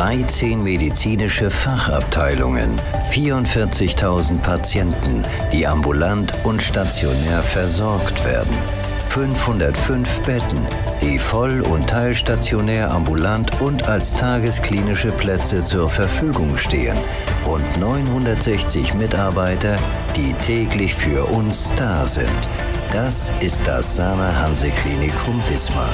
13 medizinische Fachabteilungen, 44.000 Patienten, die ambulant und stationär versorgt werden. 505 Betten, die voll- und teilstationär, ambulant und als tagesklinische Plätze zur Verfügung stehen und 960 Mitarbeiter, die täglich für uns da sind. Das ist das Sana Hanse Klinikum Wismar.